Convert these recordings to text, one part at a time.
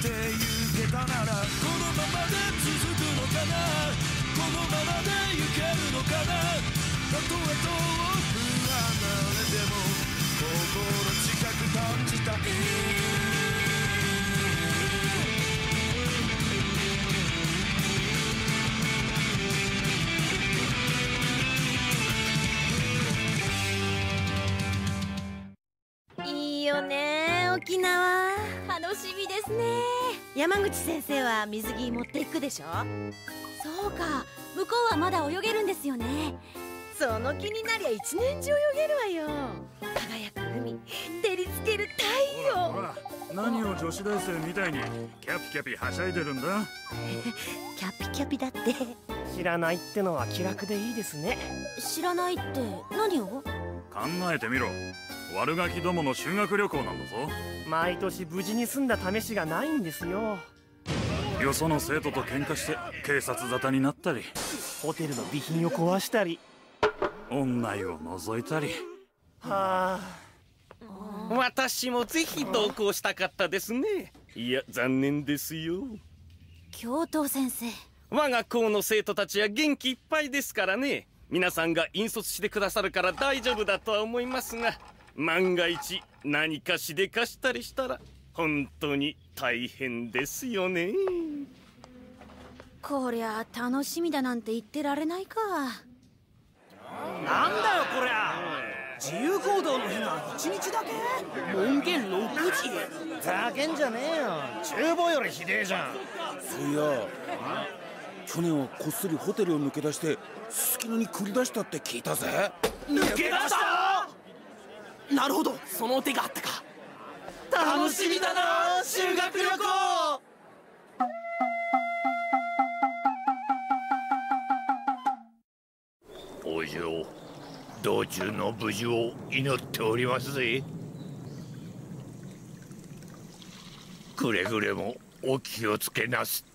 生きてゆけたならこのままで続くのかなこのままで行けるのかなたとえ遠く離れても心近く感じたいいいよね沖縄。楽しみですね。山口先生は水着持っていくでしょ？そうか。向こうはまだ泳げるんですよね。その気になりゃ一年中泳げるわよ。輝く海照りつける太陽。ほら何を女子大生みたいにキャピキャピはしゃいでるんだ？キャピキャピだって。知らないってのは気楽でいいですね。知らないって何を？考えてみろ悪ガキどもの修学旅行なんだぞ。毎年無事に済んだ試しがないんですよ。よその生徒と喧嘩して警察沙汰になったり。ホテルの備品を壊したり。女湯を覗いたり。はあ。私もぜひ同行したかったですね。いや残念ですよ。教頭先生。我が校の生徒たちは元気いっぱいですからね。皆さんが引率してくださるから大丈夫だとは思いますが万が一何かしでかしたりしたら本当に大変ですよね。こりゃ楽しみだなんて言ってられないか。なんだよこりゃ。自由行動の日が1日だけ。門限6時。ざけんじゃねえよ。厨房よりひでえじゃん。そういや。去年はこっそりホテルを抜け出してすすきのに繰り出したって聞いたぜ。抜け出した？なるほど。その手があったか。楽しみだな修学旅行。お嬢道中の無事を祈っておりますぜ。くれぐれもお気をつけなすって。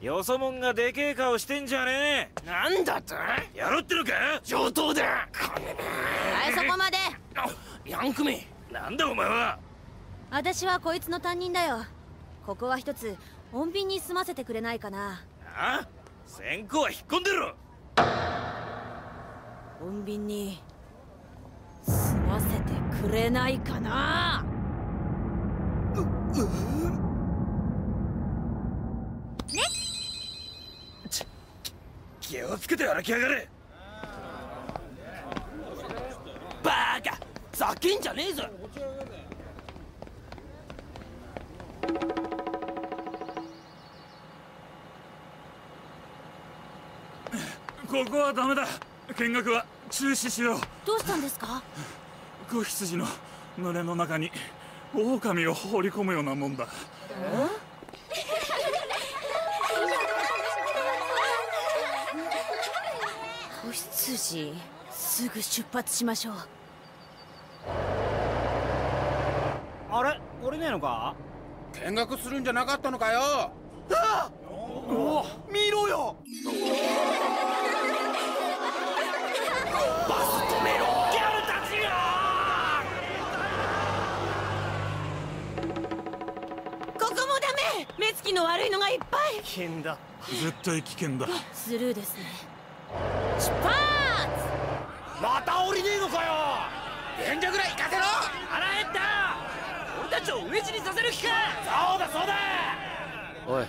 よそもんがでけえ顔してんじゃねなんだってえやるってのか？上等だ。はいそこまで。ヤンクめなんだお前は？私はこいつの担任だよ。ここは一つ穏便に済ませてくれないかな。あ？先行は引っ込んでろ。穏便に済ませてくれないかな気をつけて歩きやがれ。バカ。ざけんじゃねえぞ。ここはダメだ。見学は中止しよう。どうしたんですか？子羊の群れの中に狼を放り込むようなもんだ。子羊すぐ出発しましょう。あれ？降りねえのか？見学するんじゃなかったのかよ？お見ろよ！バス止めろ！ギャルたちここもダメ！目つきの悪いのがいっぱい！危険だ。絶対危険だ。スルーですね出発!また降りねえのかよ!遠慮ぐらい行かせろ!腹減った!俺たちを飢え死にさせる気か!そうだそうだ!おい。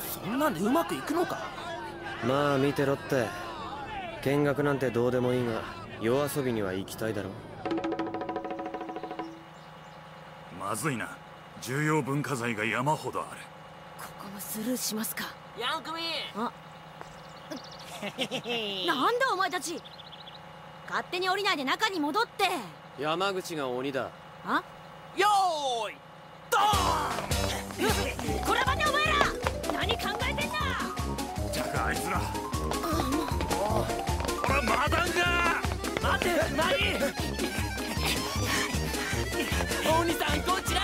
そんなんでうまくいくのか?まあ見てろって。見学なんてどうでもいいが夜遊びには行きたいだろまずいな重要文化財が山ほどある。ここもスルーしますか？ヤンクミあ。なんだお前たち！勝手に降りないで中に戻って。山口が鬼だ。あ？よーいドこら待てお前ら何考えてんだ！じゃああいつら。ほらマダンが！待て何？お兄さんこっちだ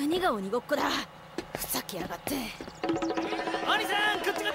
何が鬼ごっこだ。ふざけやがって。お兄さんこっち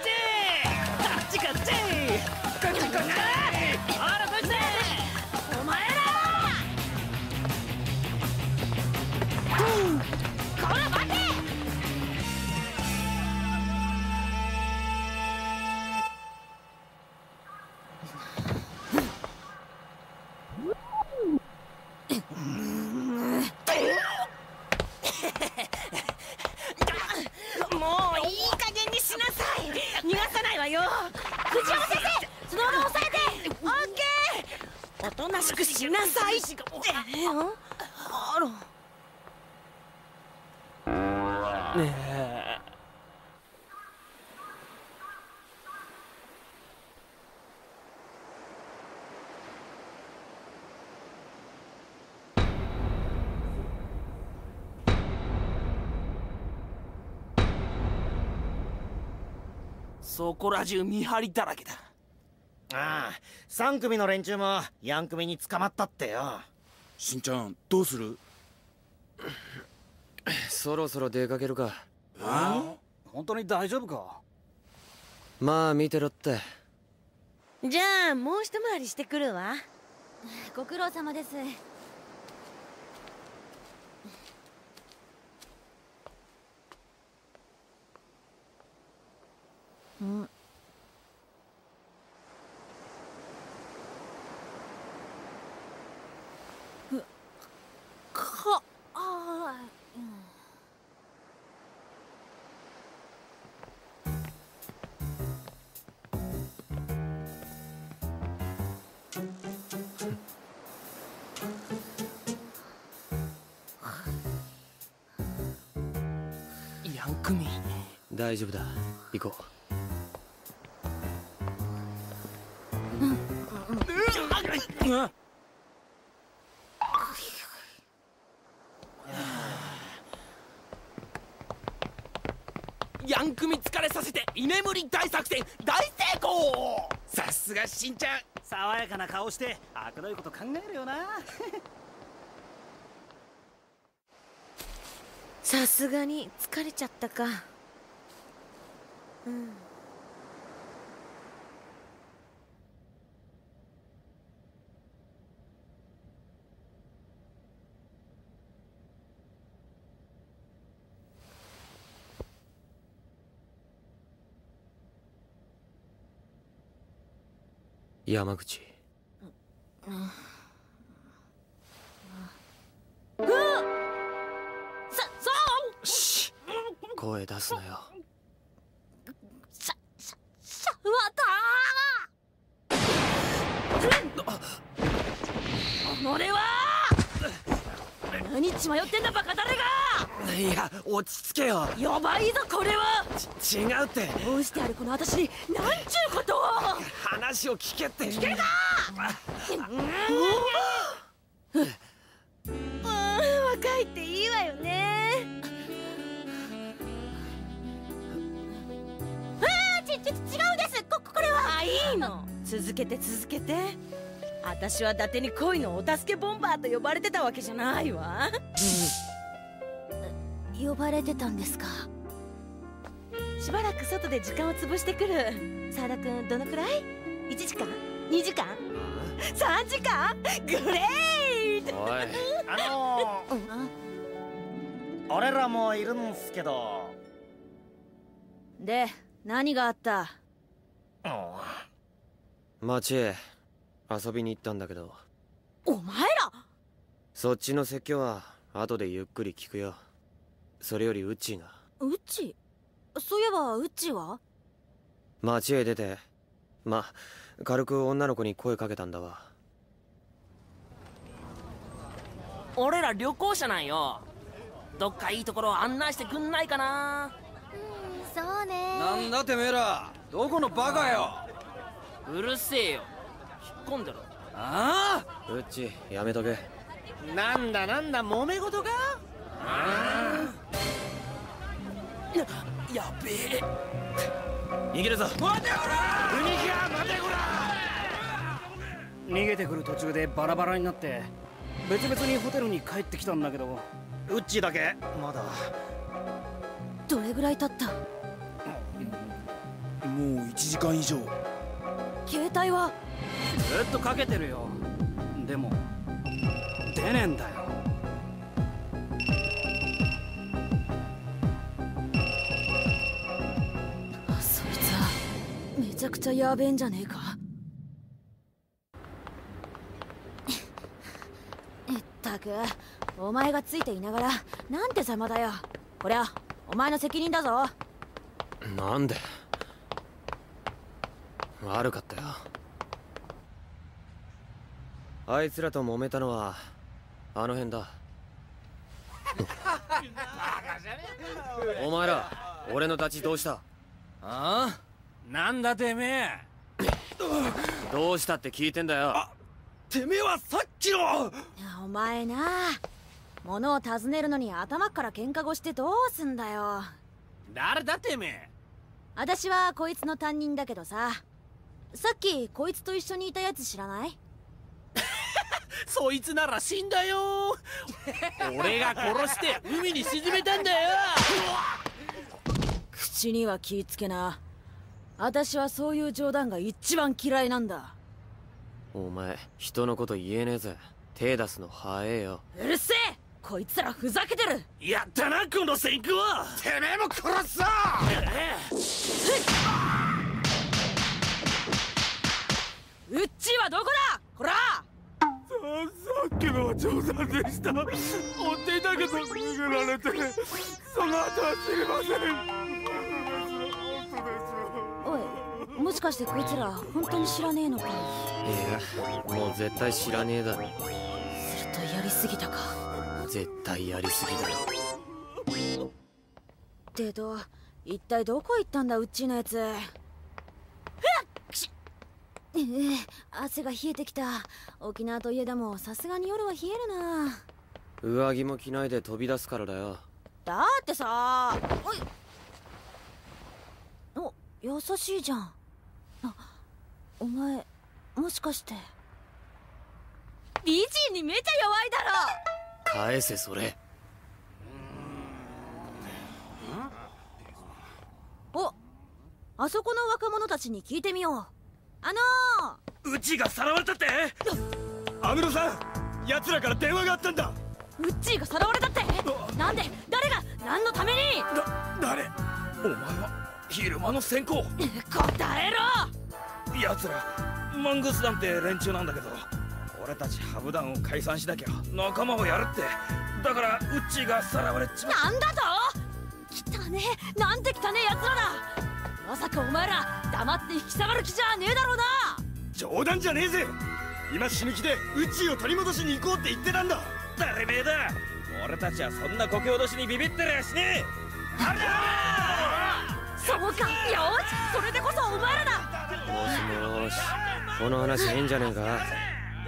そこら中見張りだらけだ。ああ3組の連中もヤン組に捕まったってよ。しんちゃんどうする？そろそろ出かけるか。本当に大丈夫か？まあ見てろって。じゃあもう一回りしてくるわ。ご苦労様ですかあヤンクミ。大丈夫だ。行こヤンクミ疲れさせて居眠り大作戦大成功さすがしんちゃん爽やかな顔してあくどいこと考えるよな。さすがに疲れちゃったか。うん。山口。声出すなよ。さささわた。俺は。何っち迷ってんだバカ誰がいや落ち着けよ。やばいぞこれは。違うって。どうしてあるこの私になんちゅうことを。話を聞けって。聞けだうん。若いっていいわよね。あーちち違うんです。ここれは。あいいの。続けて続けて。私は伊達に恋のお助けボンバーと呼ばれてたわけじゃないわ呼ばれてたんですか？しばらく外で時間を潰してくる。沢田君どのくらい ?1 時間 ?2 時間 ?3 時間？グレート！おい。あのー、俺らもいるんすけど。で何があった？町へ。遊びに行ったんだけど。お前ら！そっちの説教は後でゆっくり聞くよそれよりウッチーが？ウッチそういえばウッチは街へ出て。ま軽く女の子に声かけたんだわ。俺ら旅行者なんよ。どっかいいところ案内してくんないかな？そうね。なんだてめえら。どこのバカよ。うるせえよ。引っ込んでろ。ああ？ウッチやめとけ。なんだなんだ揉め事か？ややべえ。逃げるぞ。待ておら国木は待てこ逃げてくる途中でバラバラになって別々にホテルに帰ってきたんだけど。ウッチーだけ。まだ。どれぐらい経った？もう1時間以上。携帯は？ずっとかけてるよ。でも出ねえんだよちゃくちゃやべえんじゃねえか？ったくお前がついていながらなんてざまだよ。こりゃお前の責任だぞ。なんで？悪かったよ。あいつらと揉めたのはあの辺だ。お前ら俺の立ちどうした？ああ？なんだてめえ。どうしたって聞いてんだよ。てめえはさっきの。お前な。物を尋ねるのに頭から喧嘩越してどうすんだよ。誰だてめえ。私はこいつの担任だけどさ。さっきこいつと一緒にいたやつ知らない？そいつなら死んだよ。俺が殺して海に沈めたんだよ。口には気ぃつけな私はそういう冗談が一番嫌いなんだ。お前人のこと言えねえぜ。手出すの早えよ。うるせえ！こいつらふざけてる！やったなこの先行は！てめえも殺すぞ！うっちーはどこだ？こら！さっきのは冗談でした。追っていたけど逃げられてその後は知りませんもしかしてこいつら本当に知らねえのか？いいやもう絶対知らねえだろ。するとやりすぎたか。絶対やりすぎだろ。けど一体どこ行ったんだうっちーのやつ。ええ汗が冷えてきた。沖縄といえどもさすがに夜は冷えるな。上着も着ないで飛び出すからだよ。だってさおい。お優しいじゃん。あお前もしかして。美人にめちゃ弱いだろ。返せそれ。おあそこの若者たちに聞いてみよう。あのー、うちがさらわれたって？アムロさん奴らから電話があったんだ。ウッチーがさらわれたって？なんで？誰が？何のために？だ誰？お前は昼間の先行答えろ奴ら。マングス団って連中なんだけど。俺たちハブ団を解散しなきゃ仲間をやるって。だからウッチーがさらわれちまなんだと？汚ねえ。なんて汚ねえ奴らだ。まさかお前ら黙って引き下がる気じゃねえだろうな。冗談じゃねえぜ。今死ぬ気でウッチーを取り戻しに行こうって言ってたんだ。誰めえだ。俺たちはそんなこけ脅しにビビってりゃしねえ。あらそうかよし。それでこそお前らだもしもしこの話変じゃねえか？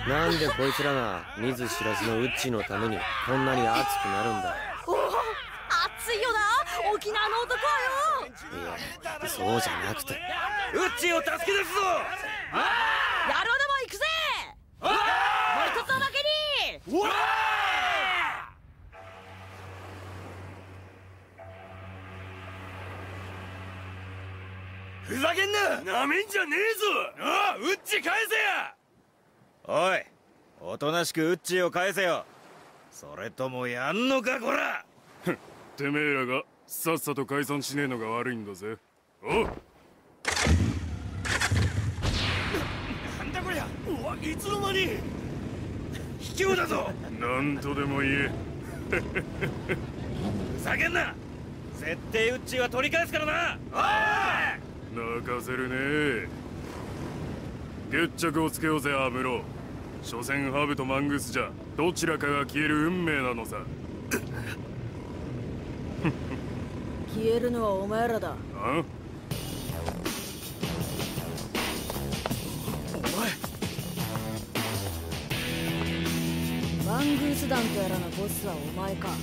なんでこいつらが見ず知らずのウッチーのためにこんなに熱くなるんだ？おお熱いよな沖縄の男はよ。いやそうじゃなくて。ウッチーを助け出すぞ！野郎ども行くぜ！もう一つおまけに！うわふざけんななめんじゃねえぞああウッチ返せやおいおとなしくウッチーを返せよ。それともやんのかこら。てめえらがさっさと解散しねえのが悪いんだぜ。おう。なんだこりゃ。うわいつの間に。卑怯だぞ。何とでも言え。ふざけんな。絶対ウッチーは取り返すからな泣かせるね。決着をつけようぜアムロ。所詮ハブとマングスじゃどちらかが消える運命なのさ。消えるのはお前らだ。あマングース団とやらのボスはお前か。な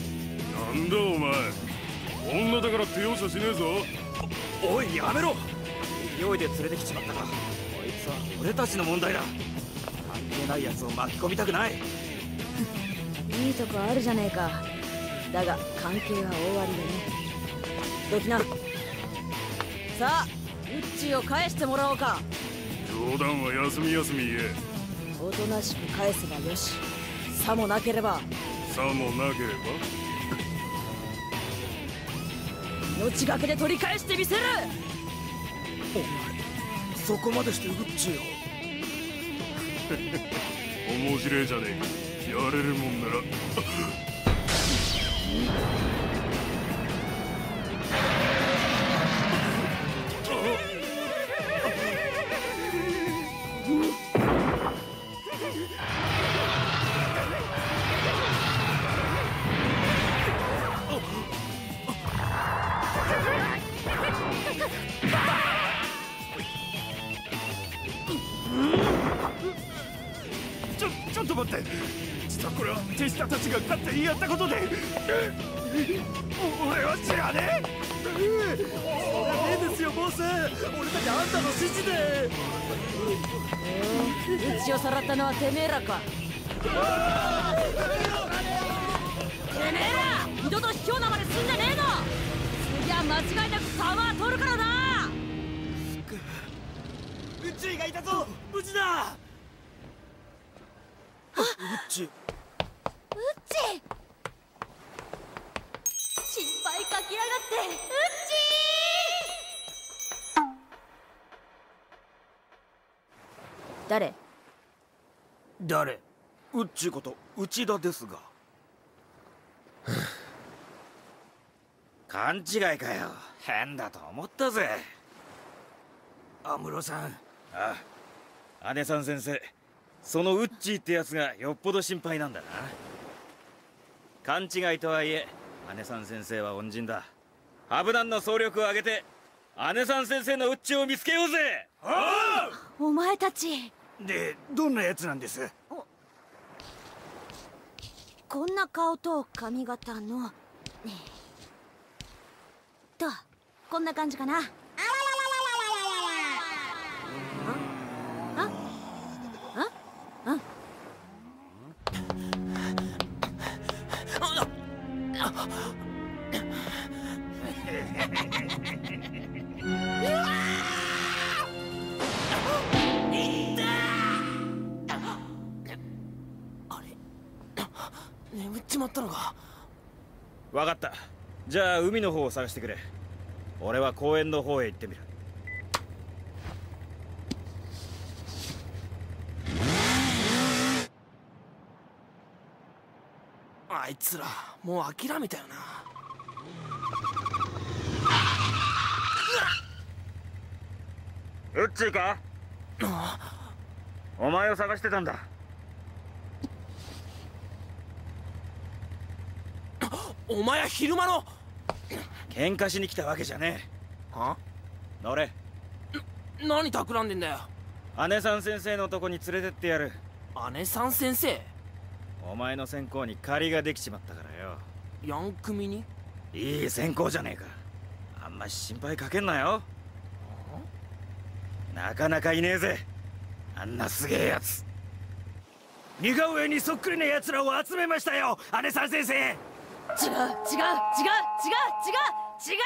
んだお前。女だからって容赦しねえぞ。おいやめろ勢いで連れてきちまったか。こいつは俺たちの問題だ。関係ない奴を巻き込みたくない。いいとこあるじゃねえか。だが関係は大ありでね。どきな。さあウッチーを返してもらおうか。冗談は休み休み言え。おとなしく返せばよし。さもなければ。さもなければ。命がけで取り返してみせるお前そこまでしてウッチよ。面白えじゃねえか。やれるもんなら。にやったことでお俺は知らねえ。そりゃねえですよボス。俺たちあんたの指示で。ウッチをさらったのはてめえらか。てめえら二度と卑怯なまで死んでねえの次は間違いなくタワー取るからな。ウッチーがいたぞ。無事だ。ウッチうっち心配 誰？誰？ウッチーこと内田ですが。勘違いかよ。変だと思ったぜ。安室さん。ああ。姉さん先生。そのウッチーってやつがよっぽど心配なんだな。勘違いとはいえ姉さん先生は恩人だハブナンの総力を挙げて姉さん先生のウッチーを見つけようぜ。お前たち。でどんなやつなんです？こんな顔と髪型の。ねえ。とこんな感じかなじゃあ海の方を探してくれ。俺は公園の方へ行ってみる。あいつらもう諦めたよな。ウッチーかお前を探してたんだ。お前は昼間の喧嘩しに来たわけじゃねえ。は？乗れ。何企んでんだよ。姉さん先生のとこに連れてってやる。姉さん先生？お前の先行に借りができちまったからよ。ヤン組に？いい先行じゃねえか。あんまし心配かけんなよ。なかなかいねえぜ。あんなすげえやつ。似顔絵にそっくりな奴らを集めましたよ姉さん先生。違う違う違う違う違う違う！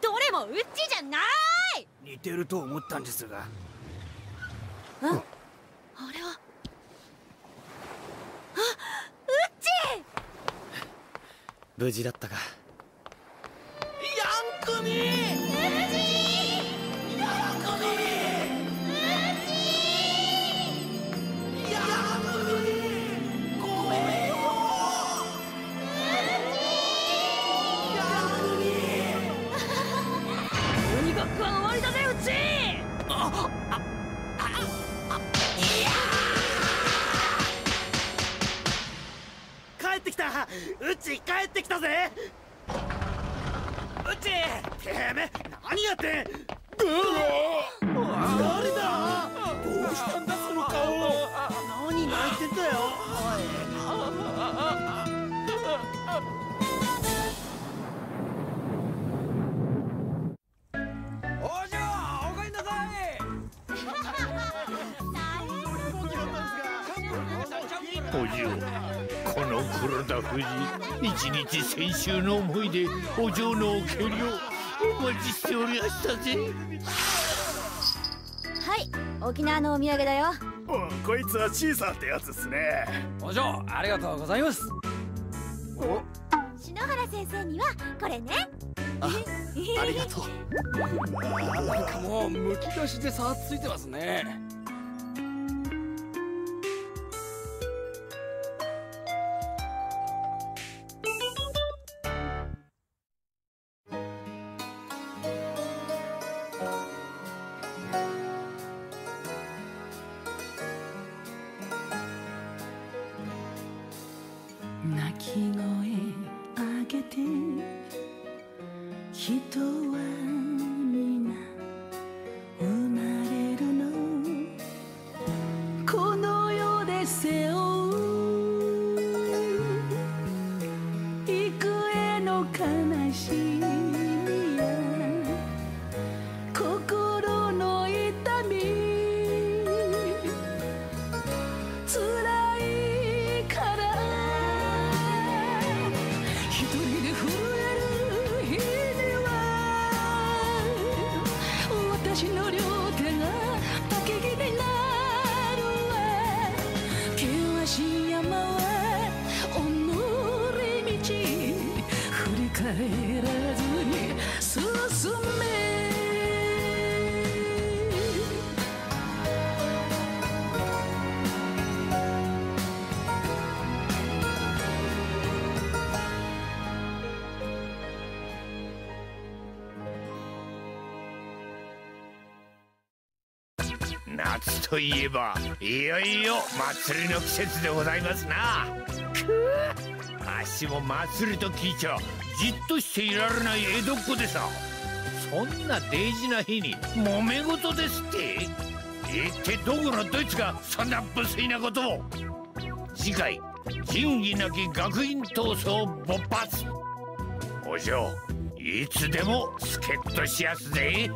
どれもうっちじゃない！似てると思ったんですが。ああれは？あうっち無事だったか。ヤン組ううち帰ってきたぜ。うちてめえ何やってん。うわ黒田富士一日先週の思いでお嬢のお蹴りをお待ちしておりましたぜ。はい沖縄のお土産だよ。こいつはシーサーってやつっすね。お嬢ありがとうございます。篠原先生にはこれね。ありがとう。なんかもうむき出しで差ついてますね seu 夏といえばいよいよ祭りの季節でございますな。くぅ足も祭りと聞いちゃじっとしていられない江戸っ子でさ。そんな大事な日に揉め事ですって。一体どこのどいつがそんな無粋なことを。次回仁義なき学院闘争勃発。お嬢いつでも助っ人しやすぜ。